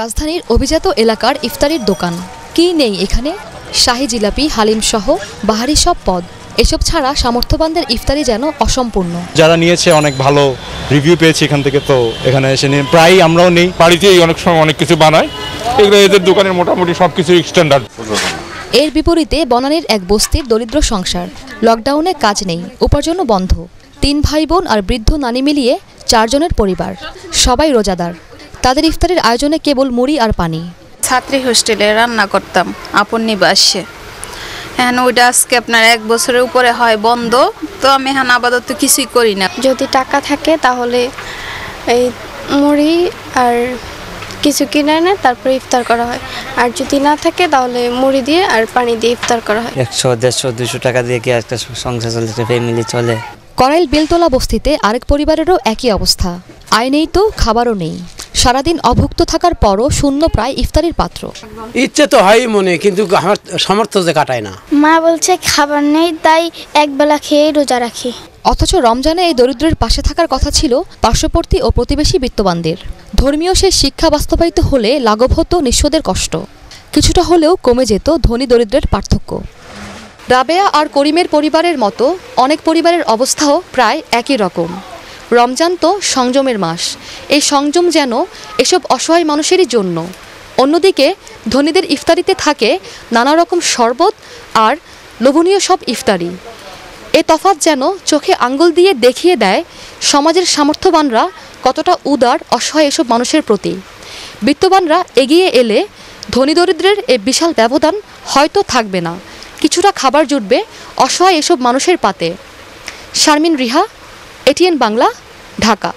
রাজধানীর অভিজাত এলাকার ইফতারির দোকান। কি নেই এখানে? শাহি জিলাপি হালিম সহ বাহারি সব পদ। এসব ছাড়া সামর্থ্যবানদের ইফতারি যেন অসম্পূর্ণ। যারা নিয়েছে অনেক ভালো রিভিউ পেয়েছি এখান থেকে তো এখানে এসে নিয়ে প্রায় আমরাও নেই। বাড়িতেই অনেক সময় অনেক কিছু বানায়। এগুলো এদের দোকানের মোটামুটি সব কিছু স্ট্যান্ডার্ড এর বিপরীতে বনানীর এক বস্তির দরিদ্র সংসার। লকডাউনে কাজ নেই উপার্জনও বন্ধ। তিন ভাই বোন আর বৃদ্ধ নানি মিলিয়ে চারজনের পরিবার। সবাই রোজাদার। তাদের ইফতারের আয়োজনে কেবল মুড়ি আর পানি। ছাত্রী হোস্টেলে রান্না করতাম আপন নিবাসে। এখন ওইটা আজকে আপনার এক বছরের উপরে হয় বন্ধ তো আমি এখন আপাতত কিছুই করি না। যদি টাকা থাকে তাহলে এই মুড়ি আর কিছু কিনে এনে তারপরে ইফতার করা হয়। আর যদি না থাকে তাহলে মুড়ি দিয়ে আর পানি দিয়ে ইফতার করা হয়। একশো দেড়শো দুশো টাকা দিয়ে কি একটা সংসার চলে একটা ফ্যামিলি চলে? করাইল বেলতলা বস্তিতে আরেক পরিবারেরও একই অবস্থা। আয় নেই তো খাবারও নেই। সারাদিন অভুক্ত থাকার পরও শূন্য প্রায় ইফতারির পাত্র। ইচ্ছে তো হয় মনে কিন্তু আমার সামর্থ্য যে কাটায় না। মা বলছে খাবার নেই তাই একবেলা খেয়েই রোজা রাখি। অথচ রমজানে এই দরিদ্রের পাশে থাকার কথা ছিল পার্শ্ববর্তী ও প্রতিবেশী বিত্তবানদের। ধর্মীয় সে শিক্ষা বাস্তবায়িত হলে লাঘব হতো নিঃস্বদের কষ্ট। কিছুটা হলেও কমে যেত ধনী দরিদ্রের পার্থক্য। রাবেয়া আর করিমের পরিবারের মতো অনেক পরিবারের অবস্থাও প্রায় একই রকম। রমজান তো সংযমের মাস। এই সংযম যেন এসব অসহায় মানুষেরই জন্য। অন্যদিকে ধনীদের ইফতারিতে থাকে নানা রকম শরবত আর লোভনীয় সব ইফতারি। এ তফাৎ যেন চোখে আঙ্গুল দিয়ে দেখিয়ে দেয় সমাজের সামর্থ্যবানরা কতটা উদার, অসহায় এসব মানুষের প্রতি। বিত্তবানরা এগিয়ে এলে ধনী দরিদ্রের এ বিশাল ব্যবধান হয়তো থাকবে না। কিছুটা খাবার জুটবে অসহায় এসব মানুষের পাতে। শারমিন রিহা এটিএন বাংলা ঢাকা